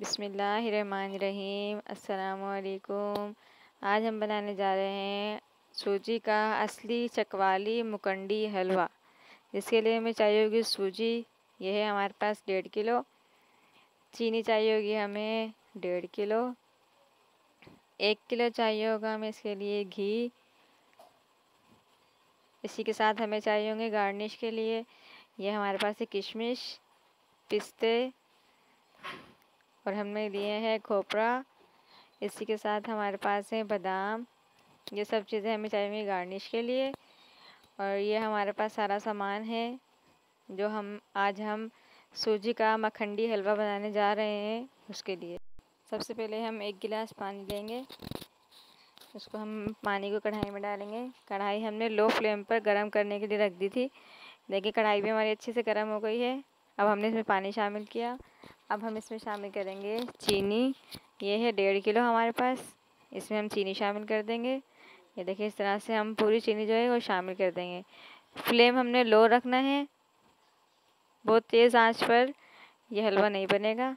बिसमीम अस्सलाम आज हम बनाने जा रहे हैं सूजी का असली चकवाली मुकंडी हलवा। जिसके लिए हमें चाहिए होगी सूजी, यह है हमारे पास डेढ़ किलो। चीनी चाहिए होगी हमें डेढ़ किलो। एक किलो चाहिए होगा हमें इसके लिए घी। इसी के साथ हमें चाहिए होंगे गार्निश के लिए। यह हमारे पास है किशमिश, पिस्ते और हमने लिए हैं खोपरा। इसी के साथ हमारे पास है बादाम। ये सब चीज़ें हमें चाहिए गार्निश के लिए। और ये हमारे पास सारा सामान है, जो हम, आज हम सूजी का मखंडी हलवा बनाने जा रहे हैं उसके लिए। सबसे पहले हम एक गिलास पानी लेंगे। उसको हम पानी को कढ़ाई में डालेंगे। कढ़ाई हमने लो फ्लेम पर गर्म करने के लिए रख दी थी। देखिए कढ़ाई भी हमारी अच्छे से गर्म हो गई है। अब हमने इसमें पानी शामिल किया। अब हम इसमें शामिल करेंगे चीनी। ये है डेढ़ किलो हमारे पास। इसमें हम चीनी शामिल कर देंगे। ये देखिए, इस तरह से हम पूरी चीनी जो है वो शामिल कर देंगे। फ्लेम हमने लो रखना है। बहुत तेज़ आँच पर यह हलवा नहीं बनेगा।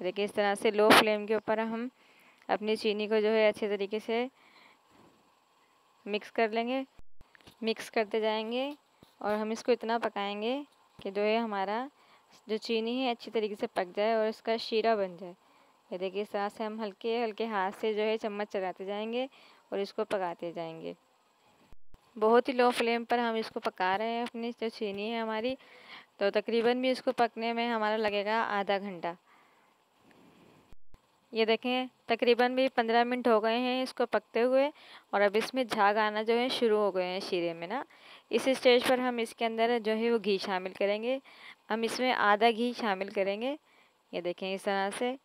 देखिए, इस तरह से लो फ्लेम के ऊपर हम अपनी चीनी को जो है अच्छे तरीके से मिक्स कर लेंगे। मिक्स करते जाएँगे और हम इसको इतना पकाएँगे कि जो है हमारा जो चीनी है, अच्छी तरीके से पक जाए और इसका शीरा बन जाए। ये देखिए इस तरह से हम हल्के हल्के हाथ से जो है चम्मच चलाते जाएँगे और इसको पकाते जाएँगे। बहुत ही लो फ्लेम पर हम इसको पका रहे हैं अपनी, जो चीनी है हमारी। तो तकरीबन भी इसको पकने में हमारा लगेगा आधा घंटा। ये देखें, तकरीबन भी पंद्रह मिनट हो गए हैं इसको पकते हुए और अब इसमें झाग आना जो है शुरू हो गए हैं शीरे में ना। इस स्टेज पर हम इसके अंदर जो है वो घी शामिल करेंगे। हम इसमें आधा घी शामिल करेंगे। ये देखें इस तरह से।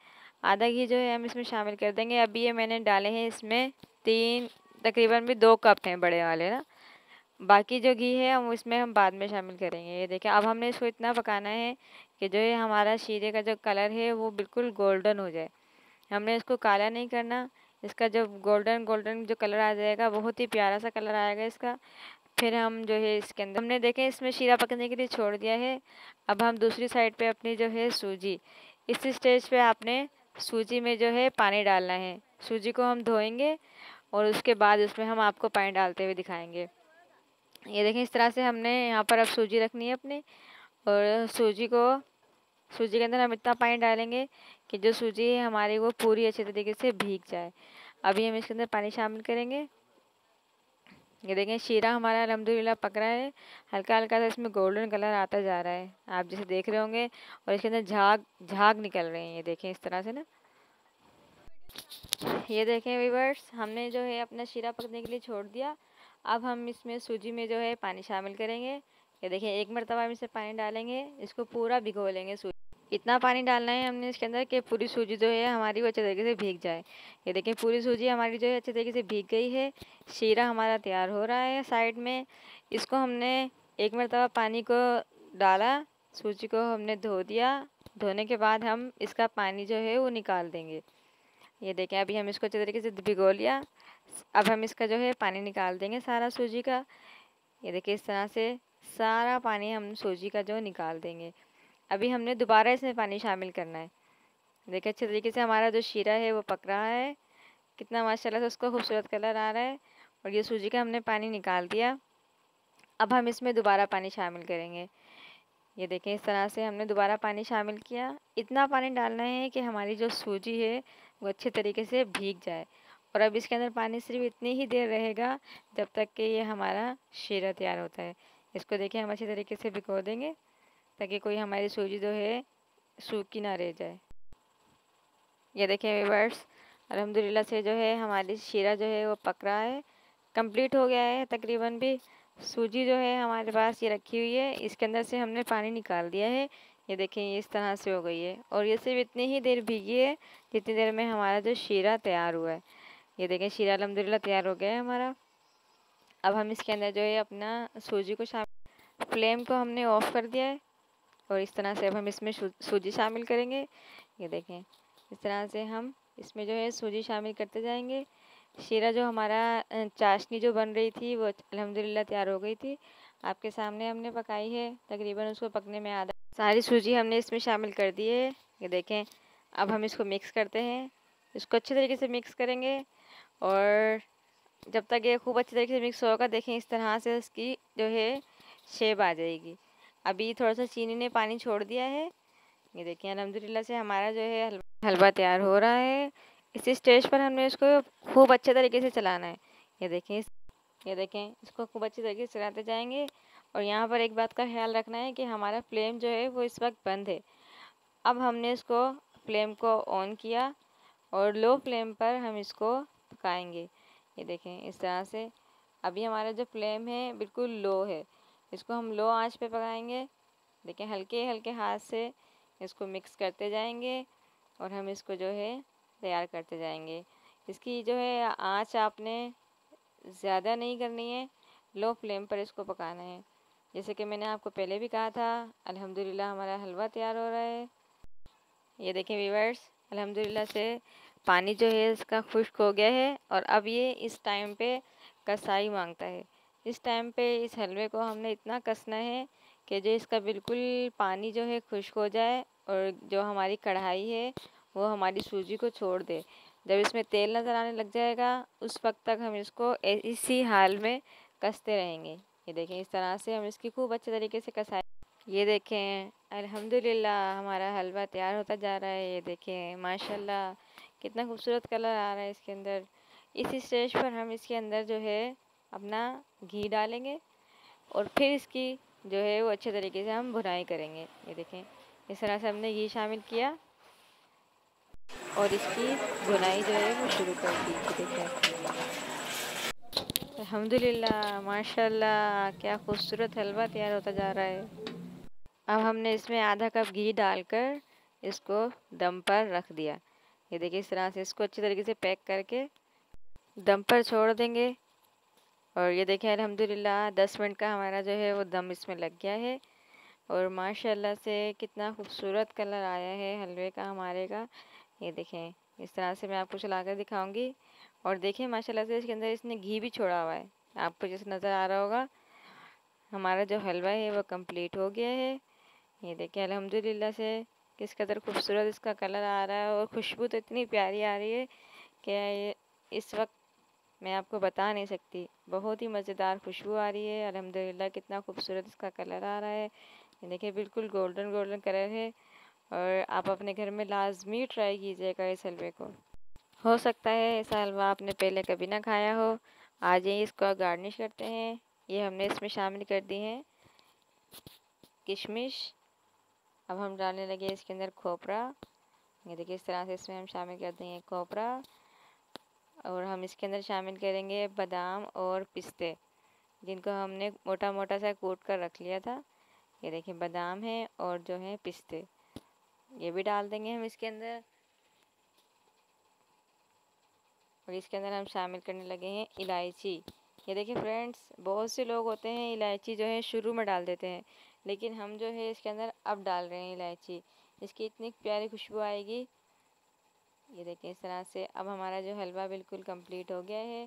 आधा घी जो है हम इसमें शामिल कर देंगे। अभी ये मैंने डाले हैं इसमें तीन, तकरीबन भी दो कप हैं बड़े वाले ना। बाकी जो घी है हम उसमें हम बाद में शामिल करेंगे। ये देखें, अब हमने इसको इतना पकाना है कि जो है हमारा शीरे का जो कलर है वो बिल्कुल गोल्डन हो जाए। हमने इसको काला नहीं करना। इसका जो गोल्डन गोल्डन जो कलर आ जाएगा, बहुत ही प्यारा सा कलर आएगा इसका। फिर हम जो है इसके अंदर, हमने देखे इसमें शीरा पकने के लिए छोड़ दिया है। अब हम दूसरी साइड पे अपनी जो है सूजी, इस स्टेज पे आपने सूजी में जो है पानी डालना है। सूजी को हम धोएँगे और उसके बाद उसमें हम आपको पानी डालते हुए दिखाएँगे। ये देखें इस तरह से हमने यहाँ पर अब सूजी रखनी है अपनी और सूजी को, सूजी के अंदर हम इतना पानी डालेंगे कि जो सूजी है हमारी वो पूरी अच्छे तरीके से भीग जाए। अभी हम इसके अंदर पानी शामिल करेंगे। ये देखें, शीरा हमारा अलहमदिल्ला पक रहा है। हल्का हल्का सा इसमें गोल्डन कलर आता जा रहा है। आप जैसे देख रहे होंगे और इसके अंदर झाग झाग निकल रहे हैं। ये देखें इस तरह से ना। ये देखें वीवर्स हमने जो है अपना शीरा पकने के लिए छोड़ दिया। अब हम इसमें सूजी में जो है पानी शामिल करेंगे। ये देखें, एक मरतबा हम इसे पानी डालेंगे, इसको पूरा भिगो लेंगे सूजी इतना पानी डालना है हमने इसके अंदर कि पूरी सूजी जो है हमारी वो अच्छे तरीके से भीग जाए। ये देखें, पूरी सूजी हमारी जो है अच्छे तरीके से भीग गई है। शीरा हमारा तैयार हो रहा है साइड में। इसको हमने एक मरतबा पानी को डाला, सूजी को हमने धो दिया। धोने के बाद हम इसका पानी जो है वो निकाल देंगे। ये देखें, अभी हम इसको अच्छे तरीके से भिगो लिया। अब हम इसका जो है पानी निकाल देंगे सारा सूजी का। ये देखिए इस तरह से सारा पानी हम सूजी का जो निकाल देंगे। अभी हमने दोबारा इसमें पानी शामिल करना है। देखिए, अच्छे तरीके से हमारा जो शीरा है, वो पक रहा है। कितना माशाल्लाह से उसका खूबसूरत कलर आ रहा है और ये सूजी का हमने पानी निकाल दिया। अब हम इसमें दोबारा पानी शामिल करेंगे। ये देखें, इस तरह से हमने दोबारा पानी शामिल किया। इतना पानी डालना है कि हमारी जो सूजी है, वो अच्छे तरीके से भीग जाए। और अब इसके अंदर पानी सिर्फ़ इतनी ही देर रहेगा जब तक कि ये हमारा शीरा तैयार होता है। इसको देखिए हम अच्छे तरीके से भिगो देंगे। ताकि कोई हमारी सूजी जो है, सूखी ना रह जाए। ये देखें वीवर्स अलहमदिल्ला से जो है, हमारी शीरा जो है वो पक रहा है। कंप्लीट हो गया है तकरीबन भी। सूजी जो है हमारे पास ये रखी हुई है। इसके अंदर से हमने पानी निकाल दिया है। ये देखें ये इस तरह से हो गई है। और ये सिर्फ़ इतनी ही देर भीगी है जितनी देर में हमारा जो शीरा तैयार हुआ है। ये देखें शीरा अलहमदिल्ला तैयार हो गया है हमारा। अब हम इसके अंदर जो है अपना सूजी को शामिल, फ्लेम को हमने ऑफ़ कर दिया है। और इस तरह से अब हम इसमें सूजी शामिल करेंगे। ये देखें, इस तरह से हम इसमें जो है सूजी शामिल करते जाएँगे। शीरा जो हमारा चाशनी जो बन रही थी, वो अल्हम्दुलिल्लाह तैयार हो गई थी। आपके सामने हमने पकाई है, तकरीबन उसको पकने में आधा। सारी सूजी हमने इसमें शामिल कर दी है। ये देखें, अब हम इसको मिक्स करते हैं। इसको अच्छे तरीके से मिक्स करेंगे और जब तक ये खूब अच्छे तरीके से मिक्स होगा, देखें इस तरह से इसकी जो है शेप आ जाएगी। अभी थोड़ा सा चीनी ने पानी छोड़ दिया है। ये देखिए अलहमदिल्ला से हमारा जो है हलवा तैयार हो रहा है। इसी स्टेज पर हमने इसको खूब अच्छे तरीके से चलाना है। ये देखें ये देखें, इसको खूब अच्छे तरीके से चलाते जाएँगे। और यहाँ पर एक बात का ख्याल रखना है कि हमारा फ्लेम जो है वो इस वक्त बंद है। अब हमने इसको फ्लेम को ऑन किया और लो फ्लेम पर हम इसको पकाएँगे। ये देखें, इस तरह से। अभी हमारा जो फ्लेम है, बिल्कुल लो है। इसको हम लो आँच पे पकाएँगे। देखें हल्के हल्के हाथ से इसको मिक्स करते जाएँगे और हम इसको जो है तैयार करते जाएँगे। इसकी जो है आँच आपने ज़्यादा नहीं करनी है, लो फ्लेम पर इसको पकाना है। जैसे कि मैंने आपको पहले भी कहा था, अल्हम्दुलिल्लाह हमारा हलवा तैयार हो रहा है। ये देखें वीवर्स अल्हम्दुलिल्लाह से पानी जो है इसका खुश्क हो गया है और अब ये इस टाइम पे कसाई माँगता है। इस टाइम पे इस हलवे को हमने इतना कसना है कि जो इसका बिल्कुल पानी जो है खुश्क हो जाए और जो हमारी कढ़ाई है, वो हमारी सूजी को छोड़ दे। जब इसमें तेल नज़र आने लग जाएगा, उस वक्त तक हम इसको इसी हाल में कसते रहेंगे। ये देखें, इस तरह से हम इसकी खूब अच्छे तरीके से कसाए ये देखें, अल्हम्दुलिल्लाह हमारा हलवा तैयार होता जा रहा है। ये देखें, माशाल्लाह, कितना खूबसूरत कलर आ रहा है इसके अंदर। इसी स्टेज पर हम इसके अंदर जो है अपना घी डालेंगे और फिर इसकी जो है वो अच्छे तरीके से हम भुनाई करेंगे। ये देखें, इस तरह से हमने घी शामिल किया और इसकी बुनाई जो है वो शुरू कर दी। देखें। अल्हम्दुलिल्लाह, माशाल्लाह, क्या खूबसूरत हलवा तैयार होता जा रहा है। अब हमने इसमें आधा कप घी डालकर इसको दम पर रख दिया। ये देखिए इस तरह से इसको अच्छी तरीके से पैक करके दम पर छोड़ देंगे। और ये देखें अल्हम्दुलिल्लाह, दस मिनट का हमारा जो है वो दम इसमें लग गया है। और माशाल्लाह से कितना खूबसूरत कलर आया है हलवे का, हमारे का। ये देखें, इस तरह से मैं आपको चला कर दिखाऊँगी। और देखें माशाल्लाह से इसके अंदर इसने घी भी छोड़ा हुआ है। आपको जैसे नज़र आ रहा होगा, हमारा जो हलवा है वो कंप्लीट हो गया है। ये देखें अल्हम्दुलिल्लाह से किस कदर खूबसूरत इसका कलर आ रहा है। और खुशबू तो इतनी प्यारी आ रही है कि इस वक्त मैं आपको बता नहीं सकती। बहुत ही मज़ेदार खुशबू आ रही है। अल्हम्दुलिल्लाह, कितना खूबसूरत इसका कलर आ रहा है। ये देखिए, बिल्कुल गोल्डन गोल्डन कलर है। और आप अपने घर में लाजमी ट्राई कीजिएगा इस हलवे को। हो सकता है ऐसा हलवा आपने पहले कभी ना खाया हो। आज ही इसको गार्निश करते हैं। ये हमने इसमें शामिल कर दी है किशमिश। अब हम डालने लगे इसके अंदर खोपरा। ये देखिए, इस तरह से इसमें हम शामिल कर देंगे खोपरा। और हम इसके अंदर शामिल करेंगे बादाम और पिस्ते, जिनको हमने मोटा मोटा सा कूट कर रख लिया था। ये देखिए, बादाम है और जो है पिस्ते। ये भी डाल देंगे हम इसके अंदर। और इसके अंदर हम शामिल करने लगे हैं इलायची। ये देखिए फ्रेंड्स, बहुत से लोग होते हैं इलायची जो है शुरू में डाल देते हैं, लेकिन हम जो है इसके अंदर अब डाल रहे हैं इलायची। इसकी इतनी प्यारी खुशबू आएगी ये देखें इस तरह से। अब हमारा जो हलवा बिल्कुल कंप्लीट हो गया है।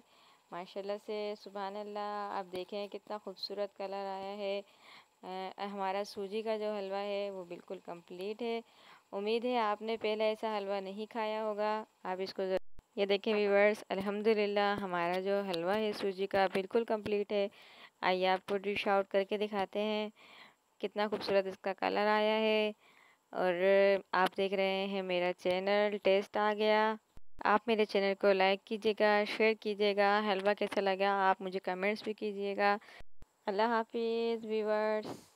माशाल्लाह से सुबह अल्लाह आप देखें कितना खूबसूरत कलर आया है। आ, हमारा सूजी का जो हलवा है वो बिल्कुल कंप्लीट है। उम्मीद है आपने पहले ऐसा हलवा नहीं खाया होगा। आप इसको ये देखें व्यूवर्स अल्हम्दुलिल्लाह हमारा जो हलवा है सूजी का बिल्कुल कंप्लीट है। आइए आपको डिश आउट करके दिखाते हैं कितना खूबसूरत इसका कलर आया है। और आप देख रहे हैं मेरा चैनल टेस्ट आ गया। आप मेरे चैनल को लाइक कीजिएगा, शेयर कीजिएगा, हलवा कैसा लगा आप मुझे कमेंट्स भी कीजिएगा। अल्लाह हाफिज़, व्यूवर्स।